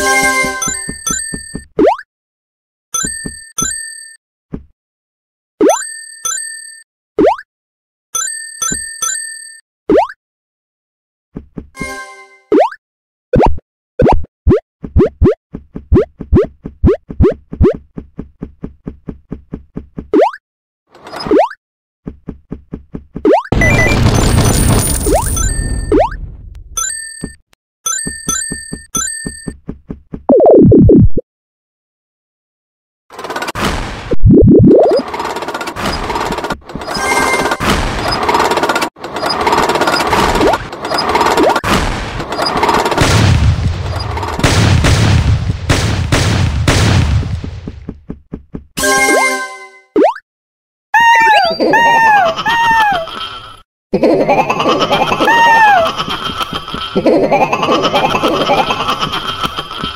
Thank you.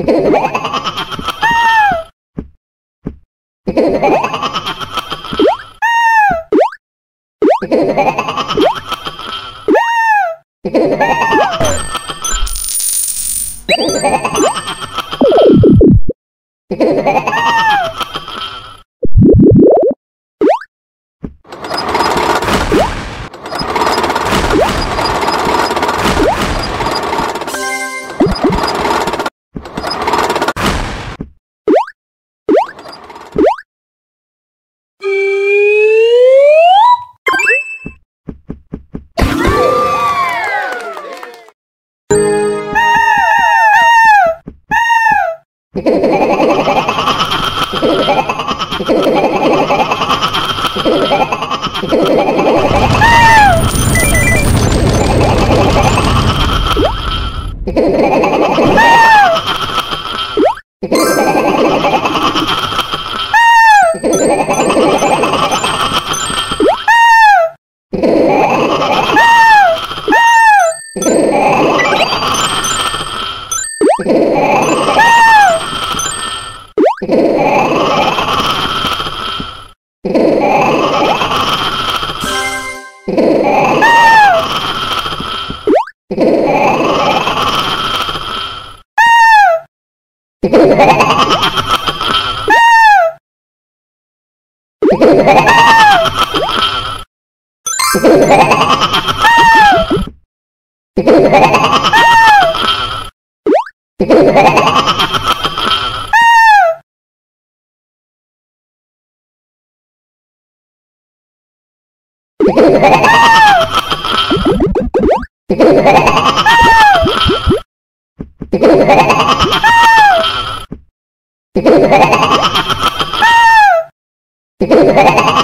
Ha ha ha! Ha ha ha!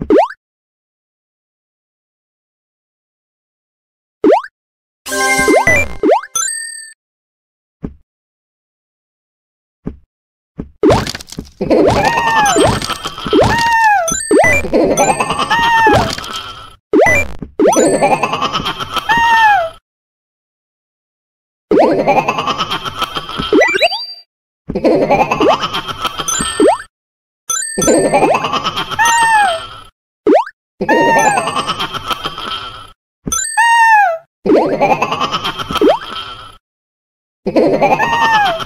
Ha ha ha! Hehehehe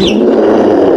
you